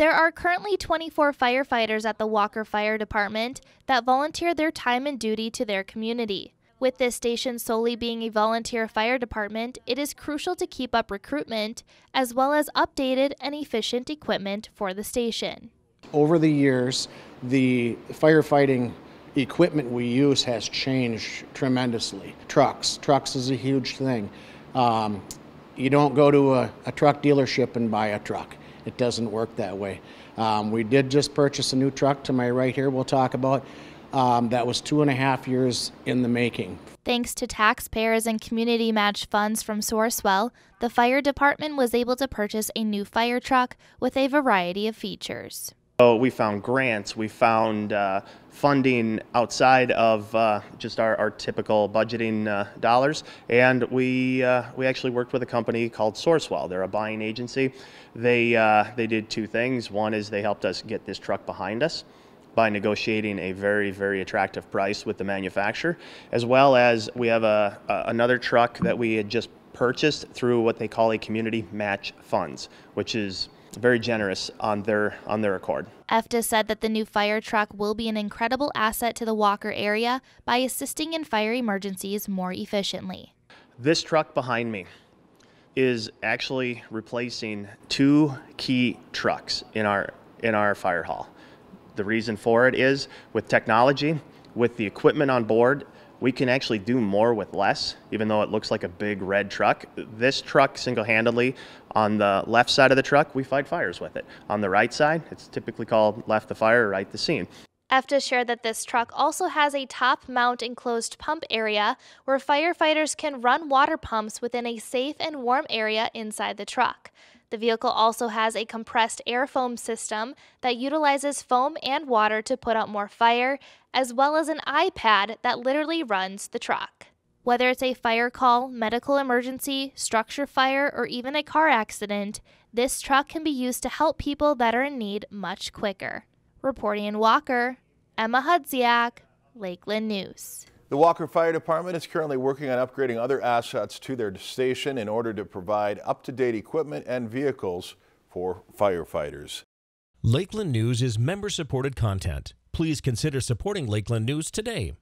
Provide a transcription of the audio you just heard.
There are currently 24 firefighters at the Walker Fire Department that volunteer their time and duty to their community. With this station solely being a volunteer fire department, it is crucial to keep up recruitment as well as updated and efficient equipment for the station. Over the years, the firefighting equipment we use has changed tremendously. Trucks, trucks is a huge thing. Um, you don't go to a, a, truck dealership and buy a truck. It doesn't work that way. Um, we did just purchase a new truck to my right here, we'll talk about. Um, that was two and a half years in the making. Thanks to taxpayers and community match funds from Sourcewell, the fire department was able to purchase a new fire truck with a variety of features. So we found grants, we found uh, funding outside of uh, just our, our, typical budgeting uh, dollars, and we uh, we actually worked with a company called Sourcewell. They're a buying agency. They uh, they did two things. One is they helped us get this truck behind us by negotiating a very very attractive price with the manufacturer, as well as we have a, a another truck that we had just purchased through what they call a community match funds, which is very generous on their on their accord. EFTA said that the new fire truck will be an incredible asset to the Walker area by assisting in fire emergencies more efficiently. This truck behind me is actually replacing two key trucks in our in our fire hall. The reason for it is with technology, with the equipment on board, we can actually do more with less, even though it looks like a big red truck. This truck single-handedly, on the left side of the truck, we fight fires with it. On the right side, it's typically called left the fire, right the scene. EFTA shared that this truck also has a top mount enclosed pump area where firefighters can run water pumps within a safe and warm area inside the truck. The vehicle also has a compressed air foam system that utilizes foam and water to put out more fire, as well as an iPad that literally runs the truck. Whether it's a fire call, medical emergency, structure fire, or even a car accident, this truck can be used to help people that are in need much quicker. Reporting in Walker, Emma Hudziak, Lakeland News. The Walker Fire Department is currently working on upgrading other assets to their station in order to provide up-to-date equipment and vehicles for firefighters. Lakeland News is member-supported content. Please consider supporting Lakeland News today.